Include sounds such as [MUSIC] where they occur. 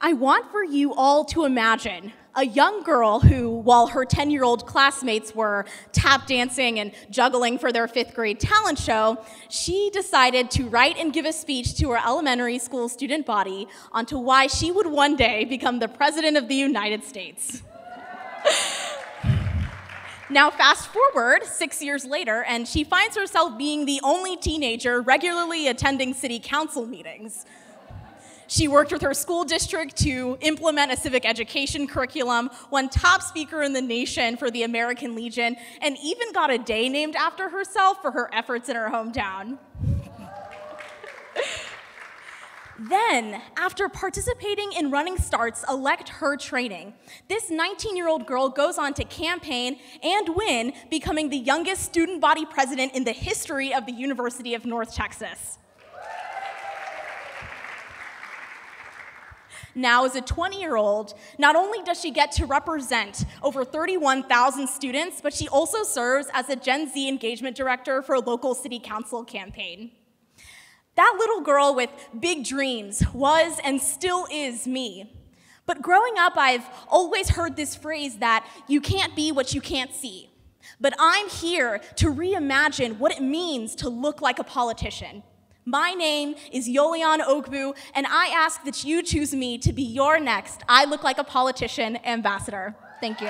I want for you all to imagine a young girl who, while her 10 year old classmates were tap dancing and juggling for their fifth grade talent show, she decided to write and give a speech to her elementary school student body onto why she would one day become the President of the United States. Now, fast forward six years later, and she finds herself being the only teenager regularly attending city council meetings. She worked with her school district to implement a civic education curriculum, won top speaker in the nation for the American Legion, and even got a day named after herself for her efforts in her hometown. [LAUGHS] Then, after participating in Running Start's Elect Her training, this 19 year old girl goes on to campaign and win, becoming the youngest student body president in the history of the University of North Texas. Now, as a 20 year old, not only does she get to represent over 31,000 students, but she also serves as a Gen Z engagement director for a local city council campaign. That little girl with big dreams was and still is me. But growing up, I've always heard this phrase that you can't be what you can't see. But I'm here to reimagine what it means to look like a politician. My name is Yolian Ogbu, and I ask that you choose me to be your next I Look Like a Politician ambassador. Thank you.